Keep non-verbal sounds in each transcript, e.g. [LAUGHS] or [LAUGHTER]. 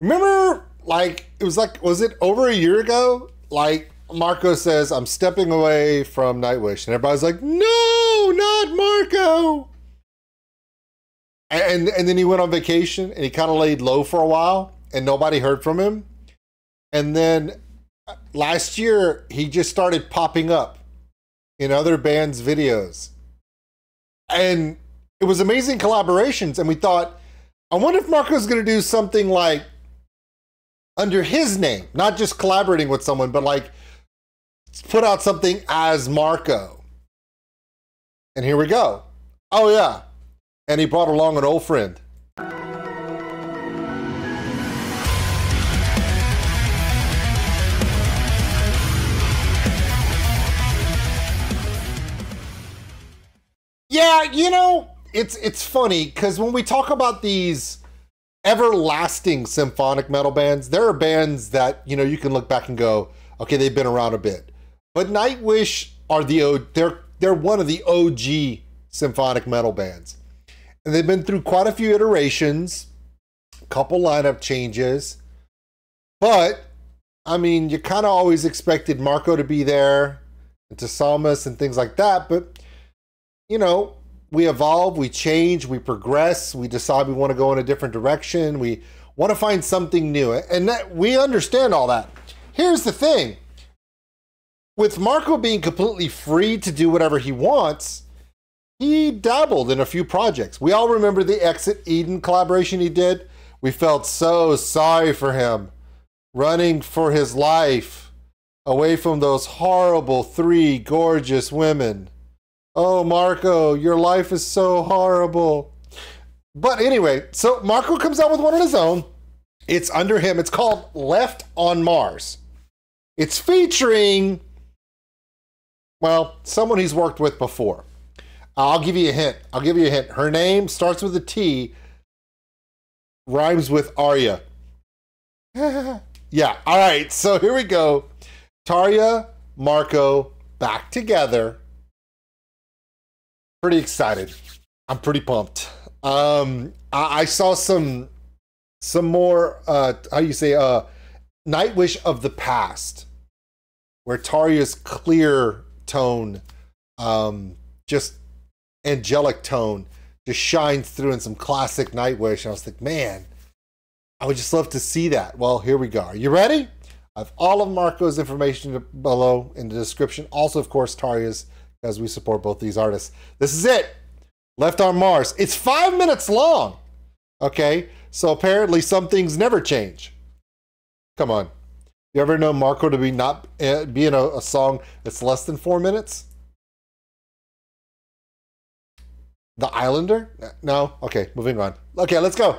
Remember, like it was like was it over a year ago? Like Marko says, "I'm stepping away from Nightwish," and everybody's like, "No, not Marko." And and then he went on vacation and he kind of laid low for a while, and nobody heard from him. And then uh, last year, he just started popping up in other bands' videos, and it was amazing collaborations. And we thought, I wonder if Marko's going to do something like under his name, not just collaborating with someone, but like put out something as Marko. And here we go. Oh, yeah. And he brought along an old friend. Yeah, you know, it's it's funny because when we talk about these everlasting symphonic metal bands, there are bands that you know you can look back and go, okay, they've been around a bit. But Nightwish are the they're they're one of the OG symphonic metal bands, and they've been through quite a few iterations, a couple lineup changes, but I mean, you kind of always expected Marko to be there, and Psalmist and things like that, but you know, we evolve, we change, we progress, we decide we want to go in a different direction, we want to find something new. And that, we understand all that. Here's the thing with Marko being completely free to do whatever he wants, he dabbled in a few projects. We all remember the Exit Eden collaboration he did. We felt so sorry for him running for his life away from those horrible three gorgeous women. Oh, Marko, your life is so horrible. But anyway, so Marko comes out with one on his own. It's under him. It's called Left on Mars. It's featuring, well, someone he's worked with before. I'll give you a hint. I'll give you a hint. Her name starts with a T, rhymes with Arya. [LAUGHS] yeah, all right, so here we go. Tarja, Marko, back together pretty excited. I'm pretty pumped. Um, I, I saw some some more uh how you say uh Nightwish of the past, where Tarja's clear tone, um, just angelic tone, just shines through in some classic Nightwish. And I was like, man, I would just love to see that. Well, here we go. Are you ready? I have all of Marko's information below in the description. Also, of course, Tarja's as we support both these artists. This is it. Left on Mars. It's five minutes long. Okay, so apparently some things never change. Come on. You ever know Marko to be not uh, be in a, a song that's less than four minutes? The Islander? No? Okay, moving on. Okay, let's go.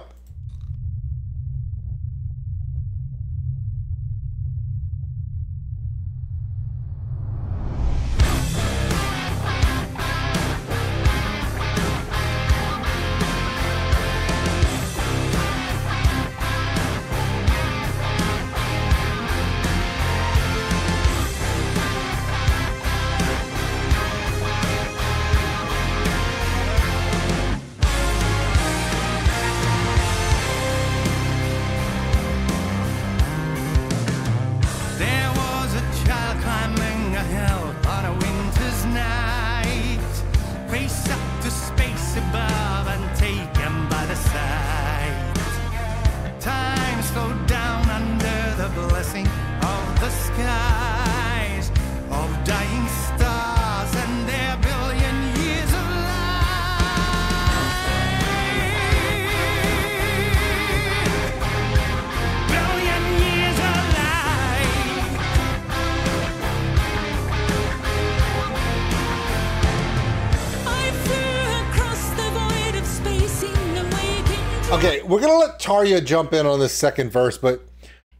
Okay, we're gonna let Tarja jump in on this second verse, but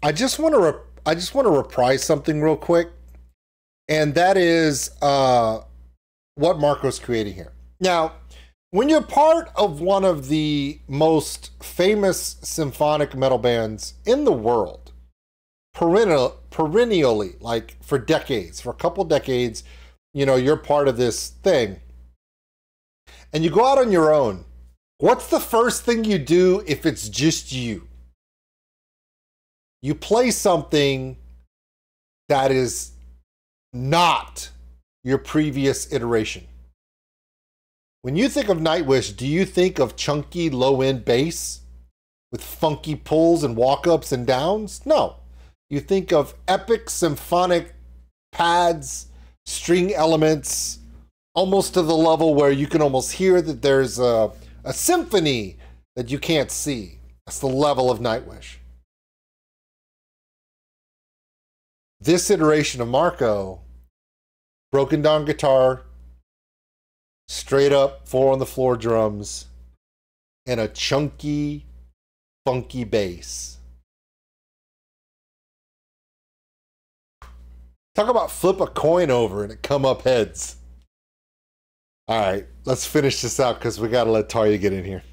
I just want to re- I just want to reprise something real quick, and that is uh, what Marko's creating here. Now, when you're part of one of the most famous symphonic metal bands in the world, perennial, perennially, like for decades, for a couple decades, you know, you're part of this thing, and you go out on your own What's the first thing you do if it's just you? you play something that is not your previous iteration. When you think of Nightwish, do you think of chunky low end bass with funky pulls and walk ups and downs? No. You think of epic symphonic pads, string elements, almost to the level where you can almost hear that there's a, a symphony that you can't see. That's the level of Nightwish. This iteration of Marko, broken down guitar, straight up four on the floor drums, and a chunky, funky bass. Talk about flip a coin over and it come up heads. All right, let's finish this out because we got to let Tarja get in here.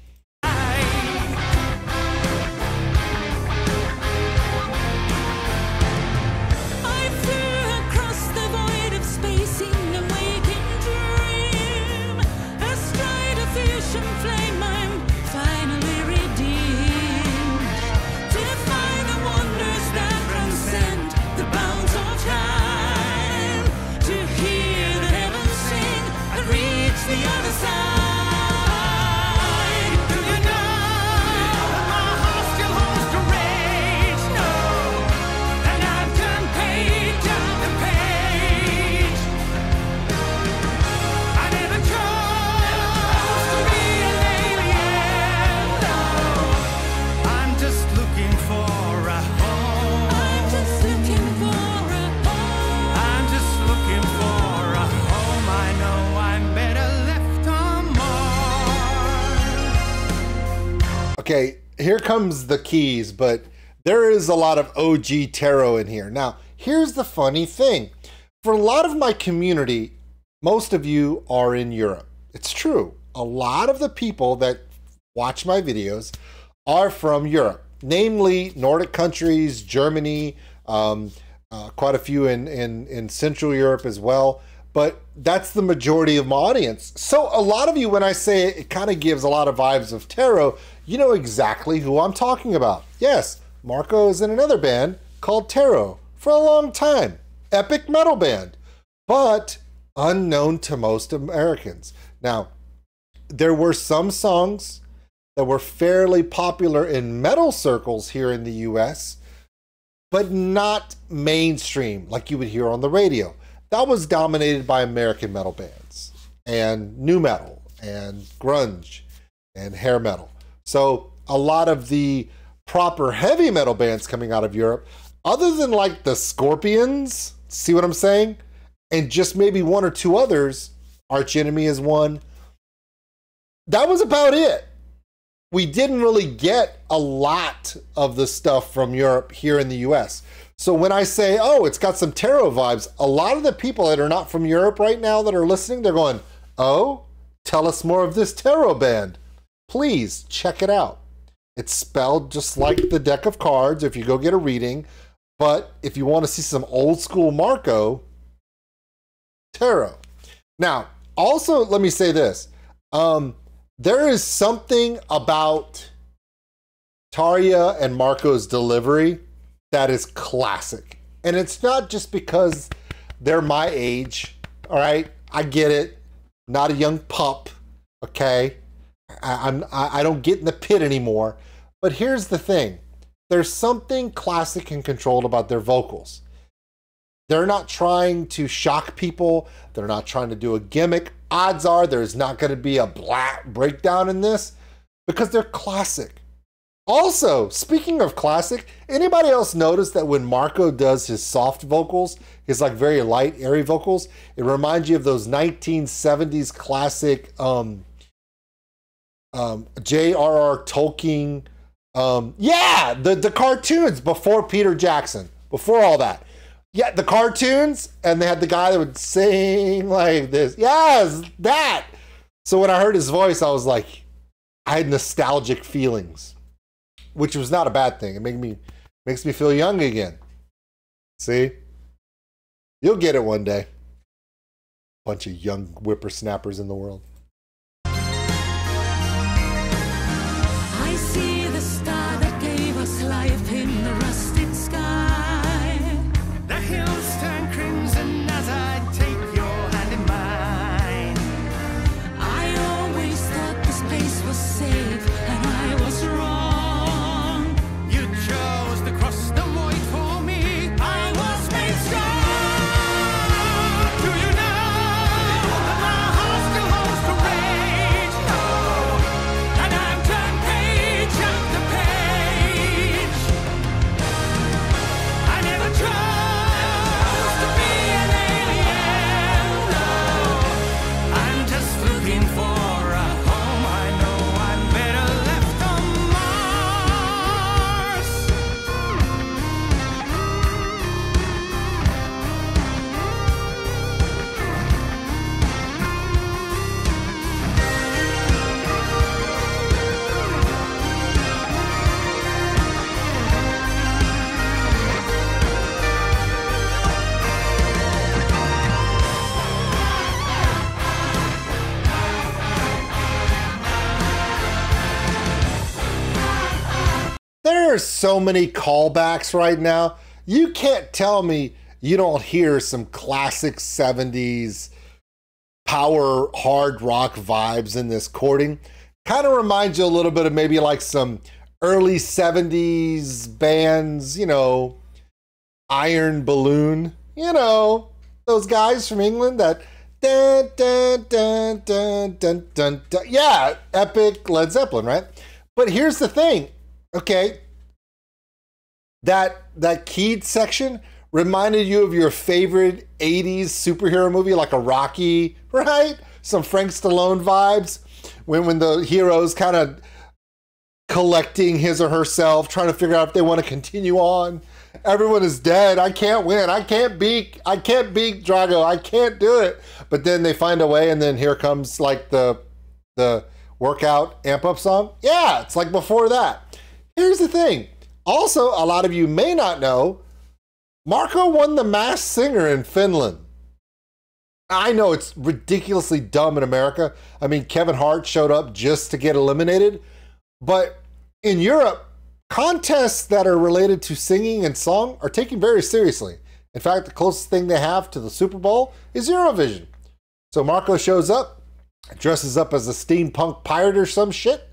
Comes the keys, but there is a lot of OG tarot in here. Now, here's the funny thing. For a lot of my community, most of you are in Europe. It's true. A lot of the people that watch my videos are from Europe, namely Nordic countries, Germany, um, uh, quite a few in, in, in Central Europe as well but that's the majority of my audience. So a lot of you, when I say it, it kind of gives a lot of vibes of tarot, you know exactly who I'm talking about. Yes, Marko is in another band called Tarot for a long time. Epic metal band, but unknown to most Americans. Now, there were some songs that were fairly popular in metal circles here in the US, but not mainstream like you would hear on the radio that was dominated by American metal bands and new metal and grunge and hair metal. So a lot of the proper heavy metal bands coming out of Europe, other than like the Scorpions, see what I'm saying? And just maybe one or two others, Arch Enemy is one. That was about it. We didn't really get a lot of the stuff from Europe here in the US. So when I say, oh, it's got some tarot vibes, a lot of the people that are not from Europe right now that are listening, they're going, oh, tell us more of this tarot band. Please check it out. It's spelled just like the deck of cards if you go get a reading. But if you want to see some old school Marko, tarot. Now, also, let me say this. Um, there is something about Tarja and Marko's delivery that is classic. And it's not just because they're my age, all right? I get it. Not a young pup, okay? I, I'm I, don't get in the pit anymore. But here's the thing: there's something classic and controlled about their vocals. They're not trying to shock people. They're not trying to do a gimmick. Odds are there's not going to be a black breakdown in this because they're classic. Also, speaking of classic, anybody else notice that when Marko does his soft vocals, his like very light, airy vocals, it reminds you of those 1970s classic um, um, J.R.R. Tolkien. Um, yeah, the, the cartoons before Peter Jackson, before all that. Yeah, the cartoons, and they had the guy that would sing like this. Yes, that. So when I heard his voice, I was like, I had nostalgic feelings which was not a bad thing. It makes me makes me feel young again. See? You'll get it one day. Bunch of young whippersnappers in the world. So many callbacks right now. You can't tell me you don't hear some classic 70s power hard rock vibes in this chording. Kind of reminds you a little bit of maybe like some early 70s bands, you know, Iron Balloon, you know, those guys from England that dun, dun, dun. yeah, epic Led Zeppelin, right? But here's the thing, okay? That that keyed section reminded you of your favorite 80s superhero movie like a Rocky, right? Some Frank Stallone vibes when when the heroes kind of collecting his or herself, trying to figure out if they want to continue on. Everyone is dead. I can't win. I can't beat. I can't beat Drago. I can't do it. But then they find a way, and then here comes like the the workout amp up song. Yeah, it's like before that. Here's the thing. Also, a lot of you may not know, Marko won the Masked Singer in Finland. I know it's ridiculously dumb in America. I mean, Kevin Hart showed up just to get eliminated, but in Europe, contests that are related to singing and song are taken very seriously. In fact, the closest thing they have to the Super Bowl is Eurovision. So Marko shows up, dresses up as a steampunk pirate or some shit,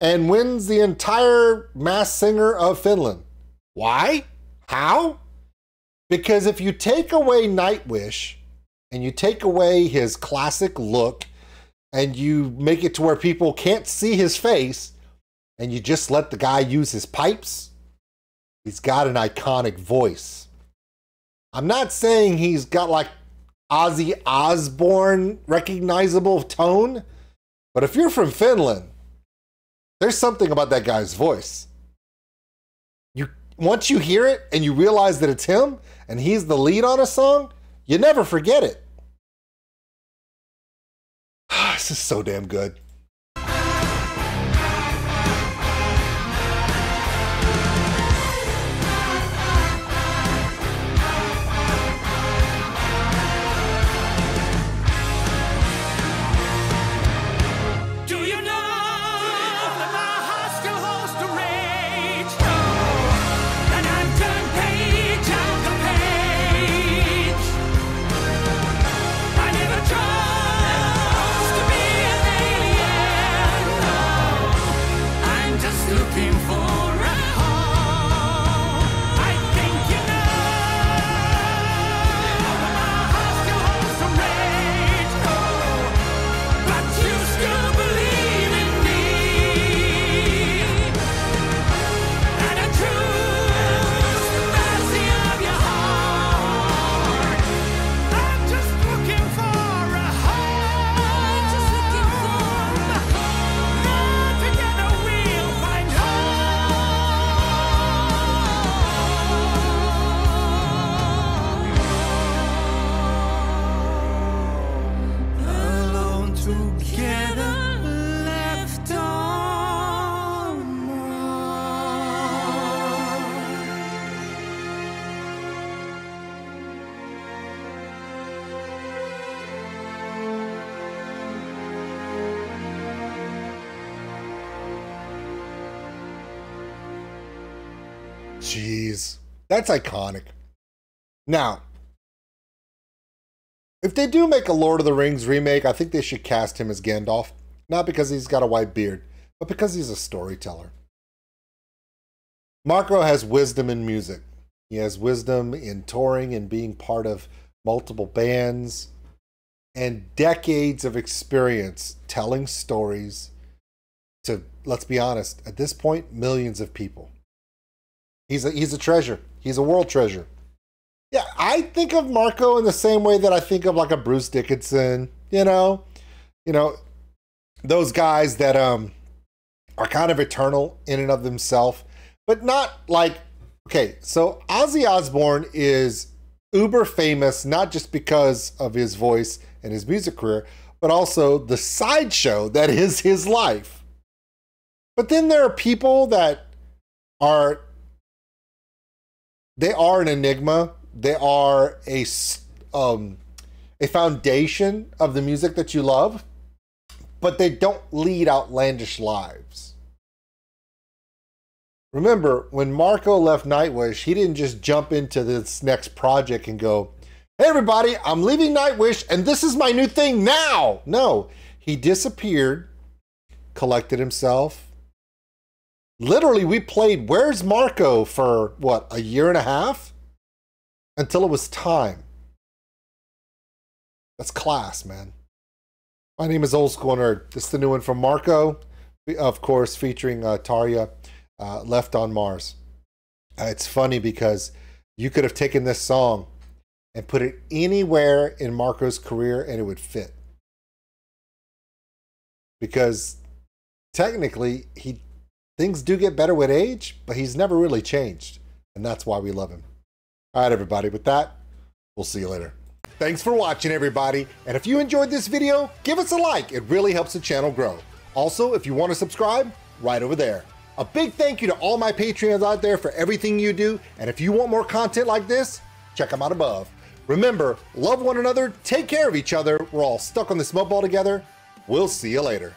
and wins the entire Masked Singer of Finland. Why? How? Because if you take away Nightwish and you take away his classic look and you make it to where people can't see his face, and you just let the guy use his pipes, he's got an iconic voice. I'm not saying he's got like Ozzy Osbourne recognizable tone, but if you're from Finland, there's something about that guy's voice. You once you hear it and you realize that it's him and he's the lead on a song, you never forget it. [SIGHS] this is so damn good. Jeez. That's iconic. Now, if they do make a Lord of the Rings remake, I think they should cast him as Gandalf. Not because he's got a white beard, but because he's a storyteller. Marko has wisdom in music. He has wisdom in touring and being part of multiple bands and decades of experience telling stories to, let's be honest, at this point, millions of people. He's a, he's a treasure. He's a world treasure. Yeah, I think of Marko in the same way that I think of like a Bruce Dickinson, you know? You know, those guys that um are kind of eternal in and of themselves, but not like okay, so Ozzy Osbourne is uber famous not just because of his voice and his music career, but also the sideshow that is his life. But then there are people that are they are an enigma. They are a um, a foundation of the music that you love, but they don't lead outlandish lives. remember when Marko left Nightwish, he didn't just jump into this next project and go, "Hey everybody, I'm leaving Nightwish and this is my new thing now." No, he disappeared, collected himself. Literally, we played Where's Marko for what, a year and a half? Until it was time. That's class, man. My name is Old School Nerd. This is the new one from Marko, of course, featuring uh, uh, Left on Mars. Uh, it's funny because you could have taken this song and put it anywhere in Marko's career and it would fit. Because technically, he things do get better with age, but he's never really changed. And that's why we love him. All right, everybody. With that, we'll see you later. Thanks for watching, everybody. And if you enjoyed this video, give us a like. It really helps the channel grow. Also, if you want to subscribe, right over there. A big thank you to all my Patreons out there for everything you do. And if you want more content like this, check them out above. Remember, love one another, take care of each other. We're all stuck on this smoke ball together. We'll see you later.